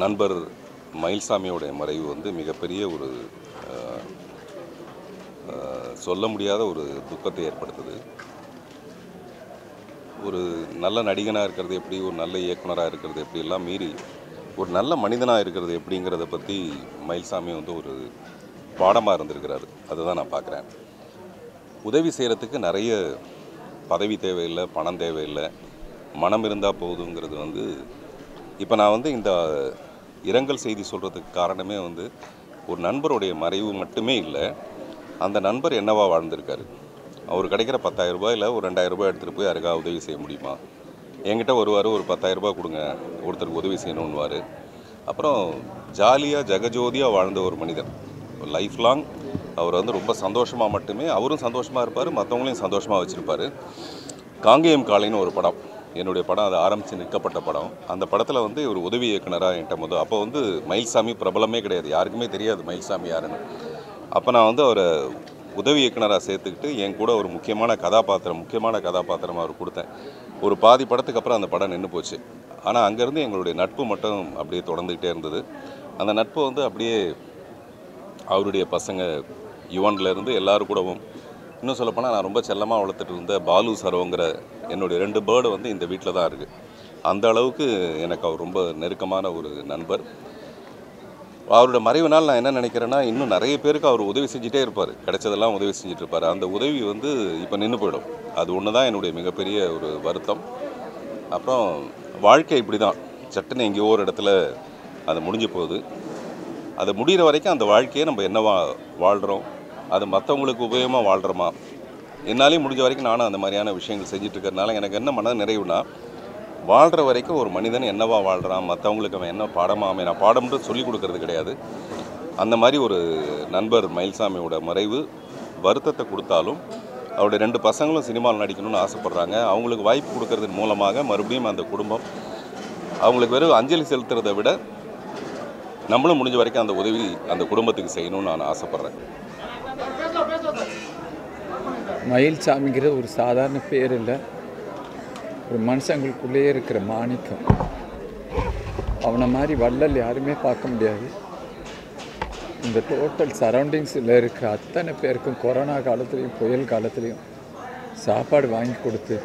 நண்பர் மயில்சாமியோடைய மறைவு வந்து மிகப்பெரிய ஒரு சொல்ல முடியாத ஒரு துக்கத்தை ஏற்படுத்துது. ஒரு நல்ல நடிகனாக இருக்கிறது எப்படி ஒரு நல்ல இயக்குனராக இருக்கிறது எப்படி எல்லாம் மீறி ஒரு நல்ல மனிதனாக இருக்கிறது எப்படிங்கிறத பற்றி மயில்சாமி வந்து ஒரு பாடமாக இருந்திருக்கிறாரு. அதுதான் நான் பார்க்குறேன் உதவி செய்கிறதுக்கு நிறைய பதவி தேவையில்லை பணம் தேவையில்லை. மனம் இருந்தால் போதுங்கிறது வந்து இப்போ நான் வந்து இந்த இரங்கல் செய்தி சொல்கிறதுக்கு காரணமே வந்து ஒரு நண்பருடைய மறைவு மட்டுமே இல்லை அந்த நண்பர் என்னவா வாழ்ந்திருக்காரு? அவர் கிடைக்கிற 10000 ரூபாயில் ஒரு 2000 ரூபாய் எடுத்துகிட்டு போய் யாருக்கா உதவி செய்ய முடியுமா? என்கிட்ட வருவார் ஒரு 10000 ரூபாய் கொடுங்க ஒருத்தருக்கு உதவி செய்யணுன்னுவார் அப்புறம் ஜாலியாக ஜெகஜோதியாக வாழ்ந்த ஒரு மனிதன் லைஃப் லாங் அவர் வந்து ரொம்ப சந்தோஷமாக மட்டுமே அவரும் சந்தோஷமாக இருப்பார் மற்றவங்களையும் சந்தோஷமாக வச்சுருப்பார். காங்கேயம் காளைன்னு ஒரு படம். என்னுடைய படம் அது ஆரம்பித்து நிற்கப்பட்ட படம். அந்த படத்தில் வந்து ஒரு உதவி இயக்குனராக என்கிட்ட முதல் அப்போ வந்து மயில்சாமி பிரபலமே கிடையாது. யாருக்குமே தெரியாது மயில்சாமி யாருன்னு. அப்போ நான் வந்து அவரை உதவி இயக்குனராக சேர்த்துக்கிட்டு என் கூட ஒரு முக்கியமான கதாபாத்திரம் முக்கியமான கதாபாத்திரம் அவர் கொடுத்தேன். ஒரு பாதி படத்துக்கு அப்புறம் அந்த படம் நின்று போச்சு. ஆனால் அங்கேருந்து எங்களுடைய நட்பு மட்டும் அப்படியே தொடர்ந்துக்கிட்டே இருந்தது. அந்த நட்பு வந்து அப்படியே அவருடைய பசங்க யுவன்லேருந்து எல்லாரும் கூடவும் இன்னும் சொல்லப்போனால் நான் ரொம்ப செல்லமாக வளர்த்துட்டு இருந்த பாலு சரோங்கிற என்னுடைய ரெண்டு பேர்டு வந்து இந்த வீட்டில் தான் இருக்குது அந்த அளவுக்கு எனக்கு அவர் ரொம்ப நெருக்கமான ஒரு நண்பர். அவரோட மறைவினால் நான் என்ன நினைக்கிறேன்னா இன்னும் நிறைய பேருக்கு அவர் உதவி செஞ்சுட்டே இருப்பார். கிடைச்சதெல்லாம் உதவி செஞ்சுட்டு இருப்பார். அந்த உதவி வந்து இப்போ நின்று போயிடும். அது ஒன்று தான் என்னுடைய மிகப்பெரிய ஒரு வருத்தம். அப்புறம் வாழ்க்கை இப்படி தான் சட்டுன்னு எங்கேயோ ஒரு இடத்துல அது முடிஞ்சு போகுது. அது முடிகிற வரைக்கும் அந்த வாழ்க்கையை நம்ம என்னவா வாழ்கிறோம் அது மற்றவங்களுக்கு உபயோகமாக வாழ்கிறோமா என்னாலேயும் முடிஞ்ச வரைக்கும் நானும் அந்த மாதிரியான விஷயங்கள் செஞ்சுட்டு எனக்கு என்ன மன நிறைவுனா வாழ்கிற வரைக்கும் ஒரு மனிதன் என்னவா வாழ்கிறான் மற்றவங்களுக்கு அவன் என்ன பாடமா அவன் நான் பாடம்ன்றது சொல்லி கொடுக்கறது கிடையாது. அந்த மாதிரி ஒரு நண்பர் மயில்சாமியோட மறைவு வருத்தத்தை கொடுத்தாலும் அவருடைய ரெண்டு பசங்களும் சினிமாவில் நடிக்கணும்னு ஆசைப்பட்றாங்க. அவங்களுக்கு வாய்ப்பு கொடுக்கறதன் மூலமாக மறுபடியும் அந்த குடும்பம் அவங்களுக்கு வெறும் அஞ்சலி செலுத்துறதை விட நம்மளும் முடிஞ்ச வரைக்கும் அந்த உதவி அந்த குடும்பத்துக்கு செய்யணும்னு நான் ஆசைப்பட்றேன். மயில்சாமிங்கிற ஒரு சாதாரண பேர் இல்லை. ஒரு மனுஷங்களுக்குள்ளேயே இருக்கிற மாணிக்கம். அவனை மாதிரி வள்ளல் யாருமே பார்க்க முடியாது. இந்த டோட்டல் சரௌண்டிங்ஸில் இருக்கிற அத்தனை பேருக்கும் கொரோனா காலத்துலேயும் புயல் காலத்துலேயும் சாப்பாடு வாங்கி கொடுத்து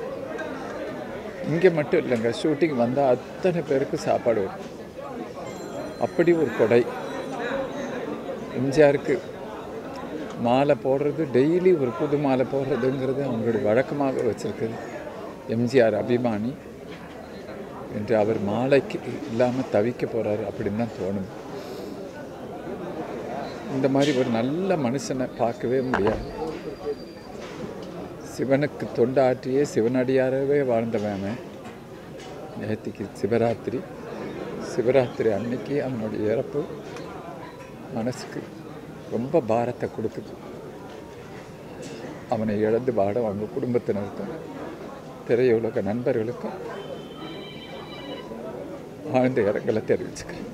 இங்கே மட்டும் இல்லைங்க ஷூட்டிங் வந்தால் அத்தனை பேருக்கு சாப்பாடு வரும். அப்படி ஒரு கொடை. எம்ஜிஆருக்கு மாலை போடுறது டெய்லி ஒரு புது மாலை போடுறதுங்கிறது அவங்களுடைய வழக்கமாக வச்சுருக்குது. எம்ஜிஆர் அபிமானி என்று அவர் மாலைக்கு இல்லாமல் தவிக்க போகிறாரு அப்படின்னு தான் தோணுது. இந்த மாதிரி ஒரு நல்ல மனுஷனை பார்க்கவே முடியாது. சிவனுக்கு தொண்டாற்றியே சிவனடியாரவே வாழ்ந்தவன் நேற்றுக்கு சிவராத்திரி. சிவராத்திரி அன்னைக்கு அவனுடைய இறப்பு மனசுக்கு ரொம்ப பாரத்தை கொடுக்குது அவனை இழந்து பாட அவங்க குடும்பத்தினருக்கும் திரையுலக நண்பர்களுக்கும் ஆழ்ந்த இரங்கலை தெரிவிச்சுக்கிறேன்.